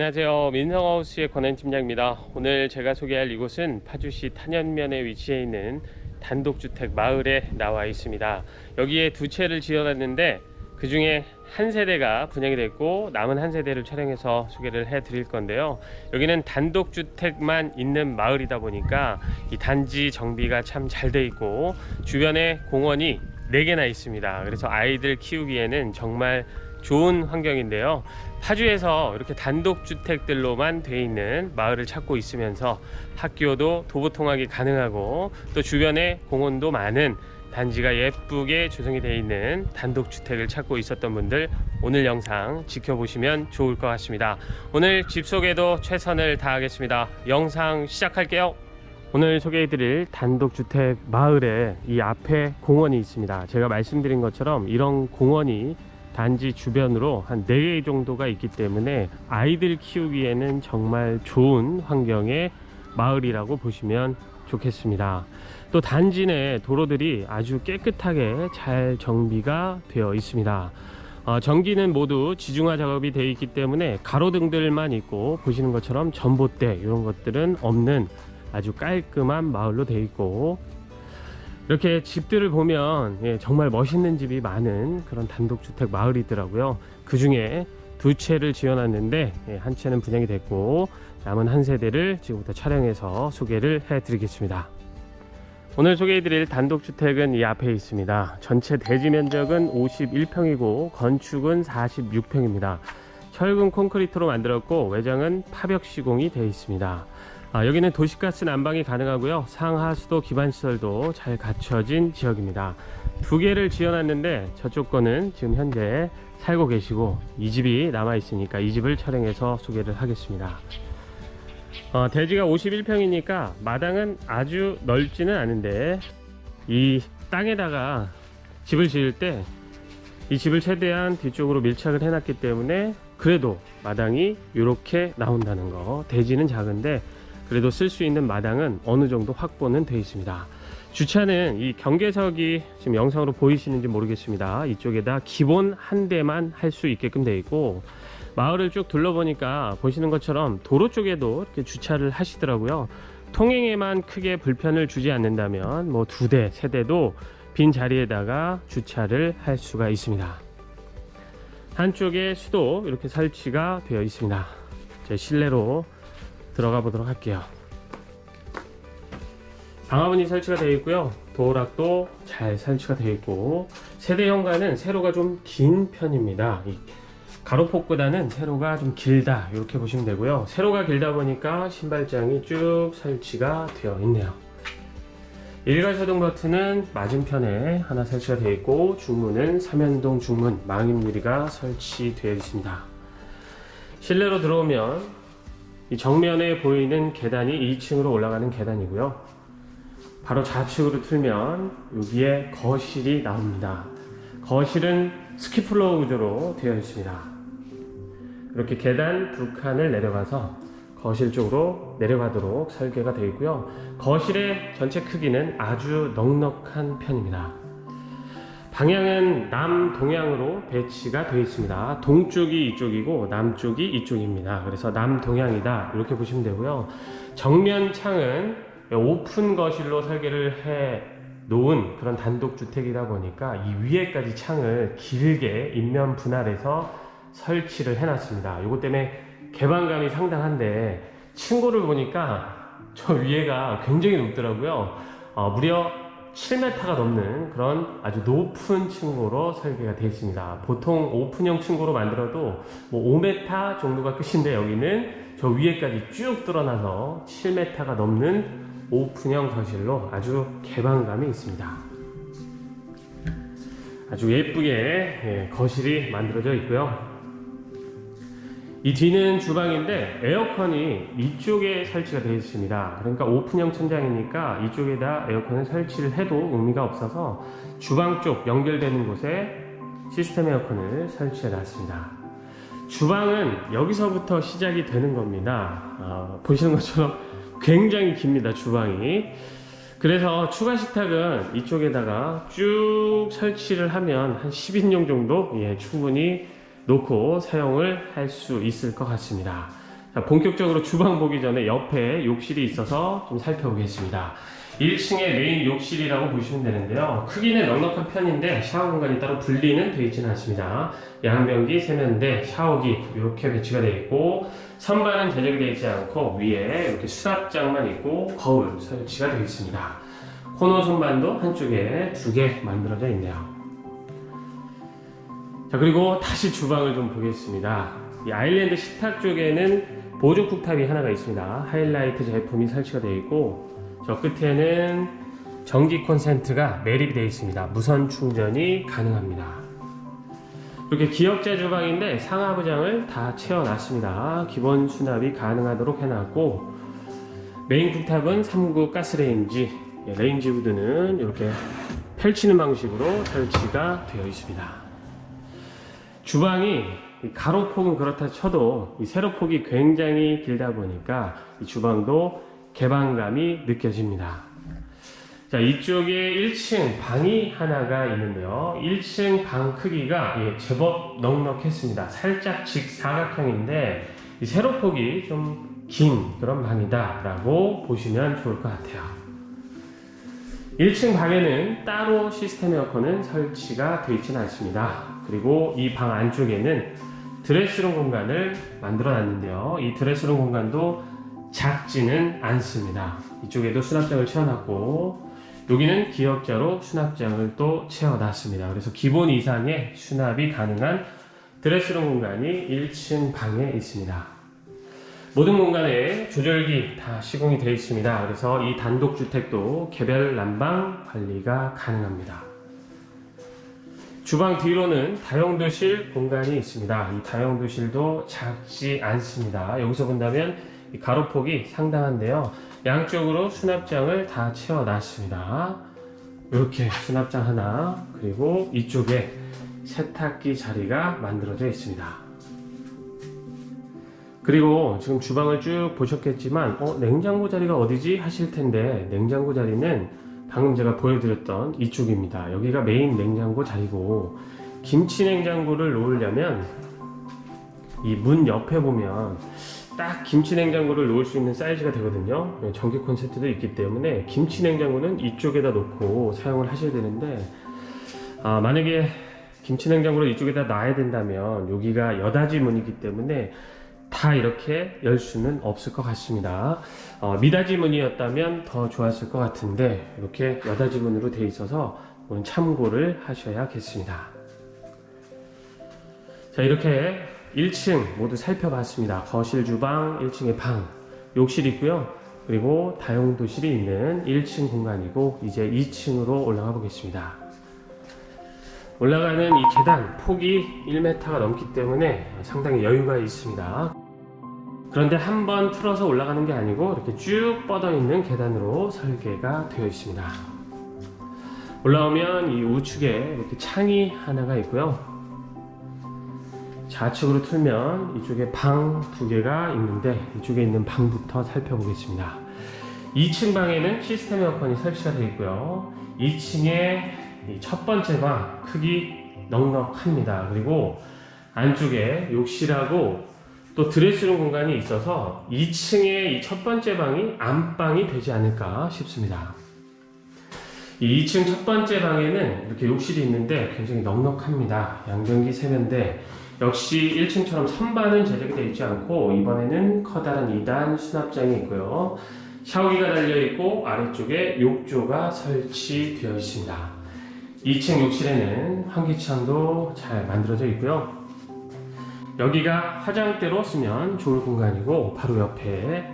안녕하세요. 민성하우스의 권한 팀장입니다. 오늘 제가 소개할 이곳은 파주시 탄현면에 위치해 있는 단독주택 마을에 나와 있습니다. 여기에 두 채를 지어놨는데 그 중에 한 세대가 분양이 됐고 남은 한 세대를 촬영해서 소개를 해 드릴 건데요. 여기는 단독주택만 있는 마을이다 보니까 이 단지 정비가 참 잘 돼 있고 주변에 공원이 4개나 있습니다. 그래서 아이들 키우기에는 정말 좋은 환경인데요 파주에서 이렇게 단독주택들로만 돼 있는 마을을 찾고 있으면서 학교도 도보 통학이 가능하고 또 주변에 공원도 많은 단지가 예쁘게 조성이 되어 있는 단독주택을 찾고 있었던 분들 오늘 영상 지켜보시면 좋을 것 같습니다. 오늘 집 소개도 최선을 다하겠습니다. 영상 시작할게요. 오늘 소개해드릴 단독주택 마을에 이 앞에 공원이 있습니다. 제가 말씀드린 것처럼 이런 공원이 단지 주변으로 한 4개 정도가 있기 때문에 아이들 키우기에는 정말 좋은 환경의 마을이라고 보시면 좋겠습니다. 또 단지 내 도로들이 아주 깨끗하게 잘 정비가 되어 있습니다. 어, 전기는 모두 지중화 작업이 되어 있기 때문에 가로등들만 있고 보시는 것처럼 전봇대 이런 것들은 없는 아주 깔끔한 마을로 되어 있고 이렇게 집들을 보면 예, 정말 멋있는 집이 많은 그런 단독주택 마을이더라고요. 그 중에 두 채를 지어놨는데 예, 한 채는 분양이 됐고 남은 한 세대를 지금부터 촬영해서 소개를 해드리겠습니다. 오늘 소개해드릴 단독주택은 이 앞에 있습니다. 전체 대지 면적은 51평이고 건축은 46평입니다. 철근 콘크리트로 만들었고 외장은 파벽 시공이 되어 있습니다. 아, 여기는 도시가스 난방이 가능하고요. 상하수도 기반시설도 잘 갖춰진 지역입니다. 두 개를 지어놨는데 저쪽 거는 지금 현재 살고 계시고 이 집이 남아 있으니까 이 집을 촬영해서 소개를 하겠습니다. 어, 대지가 51평이니까 마당은 아주 넓지는 않은데 이 땅에다가 집을 지을 때 이 집을 최대한 뒤쪽으로 밀착을 해놨기 때문에 그래도 마당이 이렇게 나온다는 거 대지는 작은데 그래도 쓸 수 있는 마당은 어느 정도 확보는 되어 있습니다. 주차는 이 경계석이 지금 영상으로 보이시는지 모르겠습니다. 이쪽에다 기본 한 대만 할 수 있게끔 되어 있고 마을을 쭉 둘러보니까 보시는 것처럼 도로 쪽에도 이렇게 주차를 하시더라고요. 통행에만 크게 불편을 주지 않는다면 뭐 두 대, 세 대도 빈 자리에다가 주차를 할 수가 있습니다. 한쪽에 수도 이렇게 설치가 되어 있습니다. 제 실내로 들어가 보도록 할게요. 방화문이 설치가 되어 있고요. 도어락도 잘 설치가 되어 있고 세대 현관은 세로가 좀 긴 편입니다. 가로폭보다는 세로가 좀 길다. 이렇게 보시면 되고요. 세로가 길다 보니까 신발장이 쭉 설치가 되어 있네요. 일괄소등 버튼은 맞은편에 하나 설치가 되어 있고 중문은 삼연동 중문 망임 유리가 설치되어 있습니다. 실내로 들어오면 이 정면에 보이는 계단이 2층으로 올라가는 계단이고요 바로 좌측으로 틀면 여기에 거실이 나옵니다 거실은 skip floor 구조로 되어 있습니다 이렇게 계단 두 칸을 내려가서 거실 쪽으로 내려가도록 설계가 되어 있고요. 거실의 전체 크기는 아주 넉넉한 편입니다. 방향은 남동향으로 배치가 되어 있습니다. 동쪽이 이쪽이고 남쪽이 이쪽입니다. 그래서 남동향이다 이렇게 보시면 되고요. 정면 창은 오픈 거실로 설계를 해 놓은 그런 단독주택이다 보니까 이 위에까지 창을 길게 인면 분할해서 설치를 해놨습니다. 이것 때문에 개방감이 상당한데 층고를 보니까 저 위에가 굉장히 높더라고요. 어, 무려 7m가 넘는 그런 아주 높은 층고로 설계가 되어 있습니다. 보통 오픈형 층고로 만들어도 뭐 5m 정도가 끝인데 여기는 저 위에까지 쭉 뚫어놔서 7m가 넘는 오픈형 거실로 아주 개방감이 있습니다. 아주 예쁘게 예, 거실이 만들어져 있고요. 이 뒤는 주방인데 에어컨이 이쪽에 설치가 되어 있습니다. 그러니까 오픈형 천장이니까 이쪽에다 에어컨을 설치를 해도 의미가 없어서 주방 쪽 연결되는 곳에 시스템 에어컨을 설치해 놨습니다. 주방은 여기서부터 시작이 되는 겁니다. 어, 보시는 것처럼 굉장히 깁니다 주방이. 그래서 추가 식탁은 이쪽에다가 쭉 설치를 하면 한 10인용 정도? 예, 충분히 놓고 사용을 할 수 있을 것 같습니다. 자, 본격적으로 주방 보기 전에 옆에 욕실이 있어서 좀 살펴보겠습니다. 1층에 메인 욕실이라고 보시면 되는데요. 크기는 넉넉한 편인데 샤워 공간이 따로 분리는 되어 있지는 않습니다. 양변기, 세면대, 샤워기 이렇게 배치가 되어 있고 선반은 제작이 되어 있지 않고 위에 이렇게 수납장만 있고 거울 설치가 되어 있습니다. 코너 선반도 한쪽에 두 개 만들어져 있네요. 자 그리고 다시 주방을 좀 보겠습니다. 이 아일랜드 식탁 쪽에는 보조 쿡탑이 하나가 있습니다. 하이라이트 제품이 설치가 되어 있고 저 끝에는 전기 콘센트가 매립이 되어 있습니다. 무선 충전이 가능합니다. 이렇게 기역자 주방인데 상하부장을 다 채워놨습니다. 기본 수납이 가능하도록 해놨고 메인 cooktop은 3구 가스레인지 예, 레인지 후드는 이렇게 펼치는 방식으로 설치가 되어 있습니다. 주방이 이 가로폭은 그렇다 쳐도 이 세로폭이 굉장히 길다 보니까 이 주방도 개방감이 느껴집니다. 자, 이쪽에 1층 방이 하나가 있는데요. 1층 방 크기가 예, 제법 넉넉했습니다. 살짝 직사각형인데 이 세로폭이 좀 긴 그런 방이다 라고 보시면 좋을 것 같아요. 1층 방에는 따로 시스템 에어컨은 설치가 되어 있지는 않습니다. 그리고 이 방 안쪽에는 드레스룸 공간을 만들어 놨는데요. 이 드레스룸 공간도 작지는 않습니다. 이쪽에도 수납장을 채워놨고 여기는 기역자로 수납장을 또 채워놨습니다. 그래서 기본 이상의 수납이 가능한 드레스룸 공간이 1층 방에 있습니다. 모든 공간에 조절기 다 시공이 되어 있습니다. 그래서 이 단독주택도 개별 난방 관리가 가능합니다. 주방 뒤로는 다용도실 공간이 있습니다. 이 다용도실도 작지 않습니다. 여기서 본다면 이 가로폭이 상당한데요. 양쪽으로 수납장을 다 채워놨습니다. 이렇게 수납장 하나 그리고 이쪽에 세탁기 자리가 만들어져 있습니다. 그리고 지금 주방을 쭉 보셨겠지만 어, 냉장고 자리가 어디지 하실 텐데 냉장고 자리는 방금 제가 보여드렸던 이쪽입니다. 여기가 메인 냉장고 자리고 김치 냉장고를 놓으려면 이 문 옆에 보면 딱 김치 냉장고를 놓을 수 있는 사이즈가 되거든요. 네, 전기 콘센트도 있기 때문에 김치 냉장고는 이쪽에다 놓고 사용을 하셔야 되는데 아, 만약에 김치 냉장고를 이쪽에다 놔야 된다면 여기가 여닫이 문이기 때문에 다 이렇게 열 수는 없을 것 같습니다. 어, 미닫이 문이었다면 더 좋았을 것 같은데 이렇게 여닫이 문으로 되어 있어서 참고를 하셔야겠습니다. 자 이렇게 1층 모두 살펴봤습니다. 거실, 주방, 1층에 방, 욕실 있고요. 그리고 다용도실이 있는 1층 공간이고 이제 2층으로 올라가 보겠습니다. 올라가는 이 계단 폭이 1m가 넘기 때문에 상당히 여유가 있습니다. 그런데 한 번 틀어서 올라가는 게 아니고 이렇게 쭉 뻗어 있는 계단으로 설계가 되어 있습니다. 올라오면 이 우측에 이렇게 창이 하나가 있고요. 좌측으로 틀면 이쪽에 방 두 개가 있는데 이쪽에 있는 방부터 살펴보겠습니다. 2층 방에는 시스템 에어컨이 설치가 되어 있고요. 2층에 첫 번째 방 크기 넉넉합니다. 그리고 안쪽에 욕실하고 또 드레스룸 공간이 있어서 2층에 이첫 번째 방이 안방이 되지 않을까 싶습니다. 이 2층 첫 번째 방에는 이렇게 욕실이 있는데 굉장히 넉넉합니다. 양변기 세면대 역시 1층처럼 선반은 제작이 되어 있지 않고 이번에는 커다란 2단 수납장이 있고요. 샤워기가 달려 있고 아래쪽에 욕조가 설치되어 있습니다. 2층 욕실에는 환기창도 잘 만들어져 있고요. 여기가 화장대로 쓰면 좋을 공간이고 바로 옆에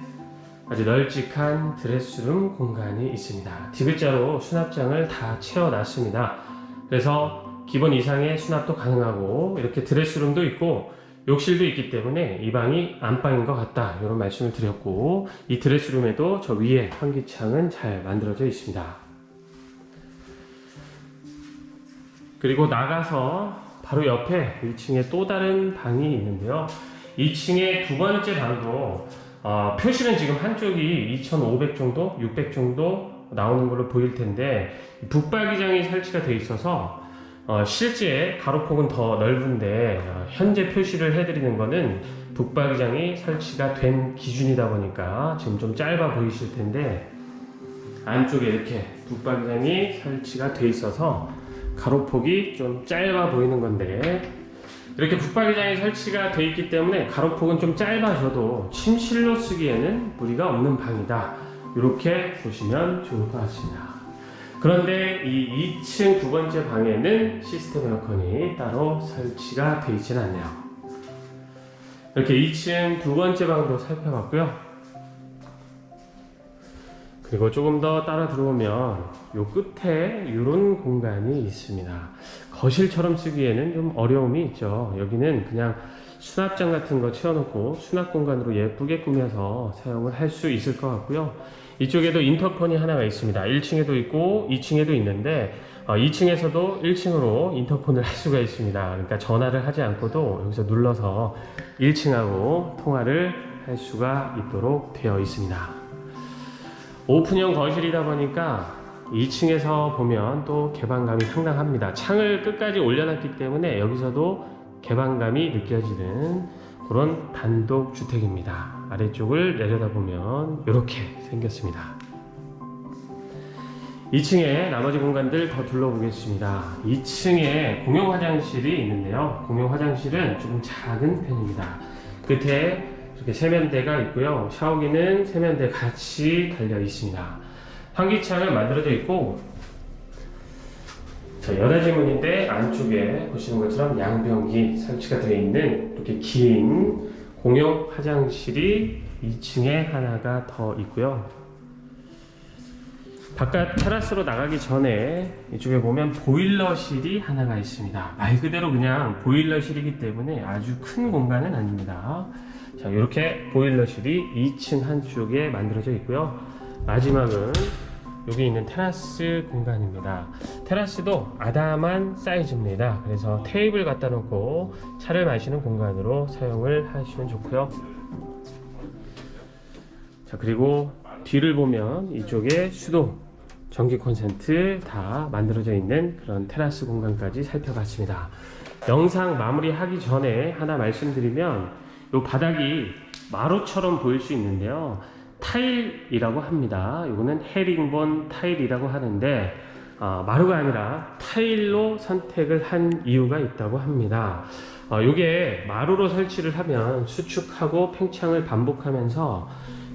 아주 널찍한 드레스룸 공간이 있습니다. 디귿자로 수납장을 다 채워놨습니다. 그래서 기본 이상의 수납도 가능하고 이렇게 드레스룸도 있고 욕실도 있기 때문에 이 방이 안방인 것 같다 이런 말씀을 드렸고 이 드레스룸에도 저 위에 환기창은 잘 만들어져 있습니다. 그리고 나가서 바로 옆에 1층에 또 다른 방이 있는데요. 2층의 두 번째 방도 어, 표시는 지금 한쪽이 2,500 정도, 600 정도 나오는 걸로 보일 텐데 북박이장이 설치가 되어 있어서 어, 실제 가로폭은 더 넓은데 어, 현재 표시를 해드리는 거는 북박이장이 설치가 된 기준이다 보니까 지금 좀 짧아 보이실 텐데 안쪽에 이렇게 북박이장이 설치가 돼 있어서 가로폭이 좀 짧아 보이는 건데 이렇게 북박이장이 설치가 돼 있기 때문에 가로폭은 좀 짧아져도 침실로 쓰기에는 무리가 없는 방이다 이렇게 보시면 좋을 것 같습니다 그런데 이 2층 두 번째 방에는 시스템 에어컨이 따로 설치가 되어 있지는 않네요. 이렇게 2층 두 번째 방도 살펴봤고요. 그리고 조금 더 따라 들어오면 요 끝에 이런 공간이 있습니다. 거실처럼 쓰기에는 좀 어려움이 있죠. 여기는 그냥 수납장 같은 거 채워놓고 수납 공간으로 예쁘게 꾸며서 사용을 할 수 있을 것 같고요. 이쪽에도 인터폰이 하나가 있습니다. 1층에도 있고 2층에도 있는데 어, 2층에서도 1층으로 인터폰을 할 수가 있습니다. 그러니까 전화를 하지 않고도 여기서 눌러서 1층하고 통화를 할 수가 있도록 되어 있습니다. 오픈형 거실이다 보니까 2층에서 보면 또 개방감이 상당합니다. 창을 끝까지 올려놨기 때문에 여기서도 개방감이 느껴지는 그런 단독 주택입니다. 아래쪽을 내려다보면 이렇게 생겼습니다. 2층에 나머지 공간들 더 둘러보겠습니다. 2층에 공용 화장실이 있는데요. 공용 화장실은 조금 작은 편입니다. 끝에 이렇게 세면대가 있고요. 샤워기는 세면대 같이 달려 있습니다. 환기창을 만들어져 있고 자, 여닫이문인데 안쪽에 보시는 것처럼 양변기 설치가 되어 있는 이렇게 긴 공용 화장실이 2층에 하나가 더 있고요. 바깥 테라스로 나가기 전에 이쪽에 보면 보일러실이 하나가 있습니다. 말 그대로 그냥 보일러실이기 때문에 아주 큰 공간은 아닙니다. 자, 이렇게 보일러실이 2층 한쪽에 만들어져 있고요. 마지막은 여기 있는 테라스 공간입니다. 테라스도 아담한 사이즈입니다. 그래서 테이블 갖다 놓고 차를 마시는 공간으로 사용을 하시면 좋고요. 자, 그리고 뒤를 보면 이쪽에 수도, 전기 콘센트 다 만들어져 있는 그런 테라스 공간까지 살펴봤습니다. 영상 마무리 하기 전에 하나 말씀드리면 이 바닥이 마루처럼 보일 수 있는데요. 타일이라고 합니다. 이거는 헤링본 타일이라고 하는데 어, 마루가 아니라 타일로 선택을 한 이유가 있다고 합니다. 어, 이게 마루로 설치를 하면 수축하고 팽창을 반복하면서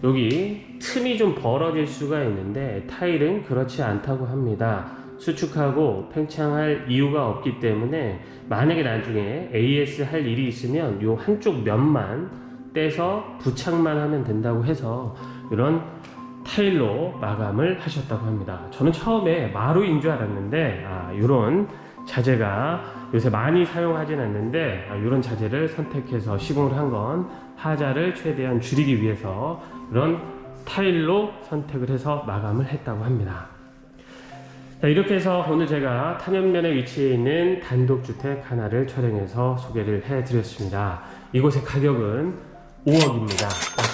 여기 틈이 좀 벌어질 수가 있는데 타일은 그렇지 않다고 합니다. 수축하고 팽창할 이유가 없기 때문에 만약에 나중에 AS 할 일이 있으면 요 한쪽 면만 떼서 부착만 하면 된다고 해서 이런 타일로 마감을 하셨다고 합니다. 저는 처음에 마루인 줄 알았는데 아, 이런 자재가 요새 많이 사용하진 않는데 아, 이런 자재를 선택해서 시공을 한 건 하자를 최대한 줄이기 위해서 이런 타일로 선택을 해서 마감을 했다고 합니다. 자, 이렇게 해서 오늘 제가 탄현면에 위치해 있는 단독주택 하나를 촬영해서 소개를 해드렸습니다. 이곳의 가격은 5억입니다.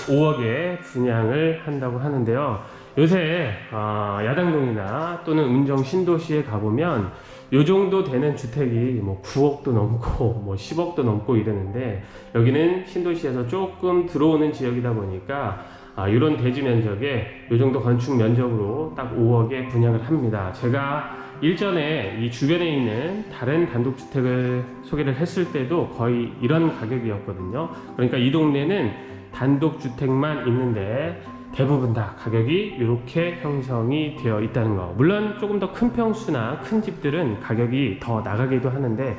5억에 분양을 한다고 하는데요. 요새 어, 야당동이나 또는 운정 신도시에 가보면 요 정도 되는 주택이 뭐 9억도 넘고 뭐 10억도 넘고 이러는데 여기는 신도시에서 조금 들어오는 지역이다 보니까 아, 이런 대지 면적에 이 정도 건축 면적으로 딱 5억에 분양을 합니다. 제가 일전에 이 주변에 있는 다른 단독주택을 소개를 했을 때도 거의 이런 가격이었거든요. 그러니까 이 동네는 단독주택만 있는데 대부분 다 가격이 이렇게 형성이 되어 있다는 거. 물론 조금 더 큰 평수나 큰 집들은 가격이 더 나가기도 하는데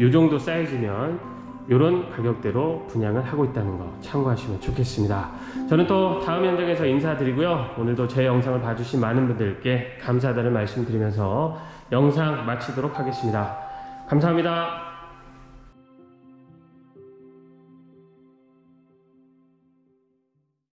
이 정도 사이즈면 이런 가격대로 분양을 하고 있다는 거 참고하시면 좋겠습니다. 저는 또 다음 현장에서 인사드리고요. 오늘도 제 영상을 봐주신 많은 분들께 감사하다는 말씀 드리면서 영상 마치도록 하겠습니다. 감사합니다.